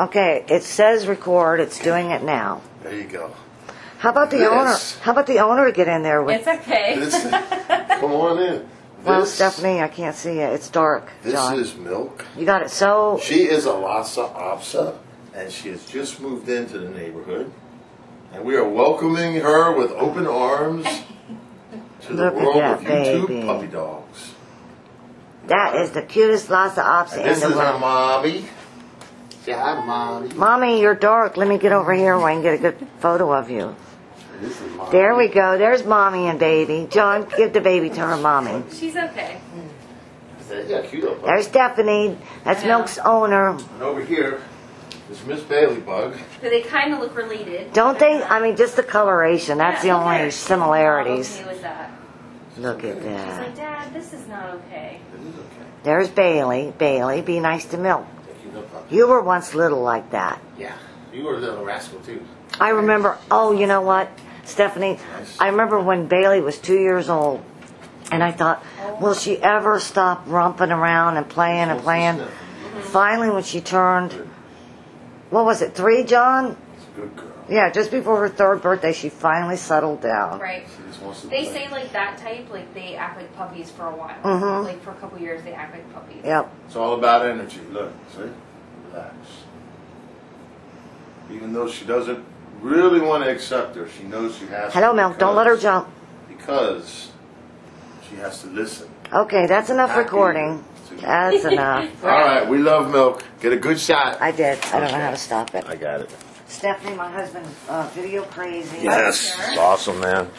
Okay, it says record. It's doing it now. There you go. How about the This- owner? How about the owner get in there with? It's okay. This, come on in. well, This, Stephanie, I can't see it. It's dark. this John. is Milk. You got it so. She is a Lhasa Apso, and she has just moved into the neighborhood. And we are welcoming her with open arms to the Look at world that of YouTube baby. puppy dogs. That is the cutest Lhasa Apso And in this the is her world. mommy. Say hi to mommy. Mommy, you're dark. Let me get over here where I can get a good photo of you. This is mommy. There we go. There's mommy and baby. John, give the baby to her mommy. She's okay. Yeah, cute little puppy. There's Stephanie. That's I. Milk's owner. And over here is Miss Bailey Bug. But they kind of look related. Don't they? I mean, just the coloration. That's the Yeah, look at only her. similarities. Okay with that. Look at She's that. like, Dad, this is not okay. It is okay. There's Bailey. Bailey, be nice to Milk. They're cute little. You were once little like that. Yeah, you were a little rascal too. I remember, oh, you know what, Stephanie? I remember when Bailey was two years old, and I thought, oh. will she ever stop romping around and playing and playing? Finally, when she turned, what was it, three, John? Good girl. Yeah, just before her third birthday, she finally settled down. Right. She just wants to They play. say like that type, like they act like puppies for a while. Mhm. Like for a couple years, they act like puppies. Yep. It's all about energy. Look, see? Relax. Even though she doesn't really want to accept her, she knows she has Hello, to. Milk. Don't let her because- jump. Because she has to listen. Okay, that's enough Happy recording. To- That's enough. All right, we love Milk. Get a good shot. I did. I don't know how to stop it. I got it. Stephanie, my husband, uh, video crazy. Yes. It's awesome, man.